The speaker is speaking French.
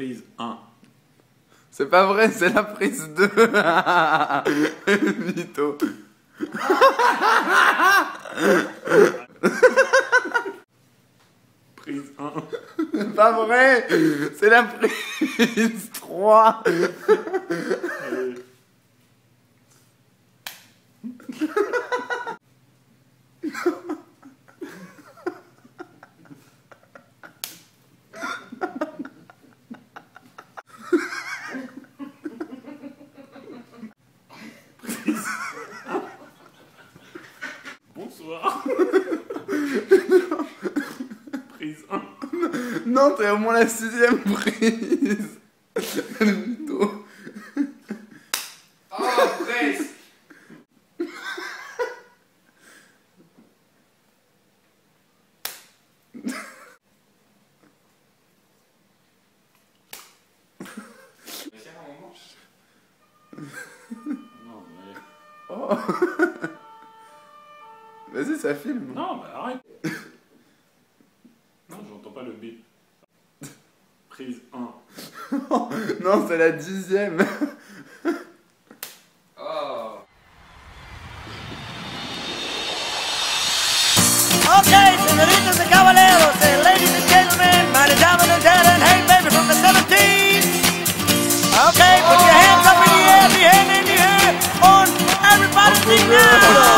prise 1. C'est pas vrai, c'est la prise 2. Vito. prise 1. C'est pas vrai, c'est la prise 3. Non, t'es au moins la sixième prise. Mytho. Oh, presque. Oh. Vas-y, ça filme. Non, bah arrête. Non, j'entends pas le bip. Prise 1. non, c'est la dixième. oh. Okay, senoritas and caballeros, and eh, ladies and gentlemen, meine Damen und Herren, hey baby from the 17s. Okay, put your hands up in the air, die Hände in die Höhe, und everybody sing now.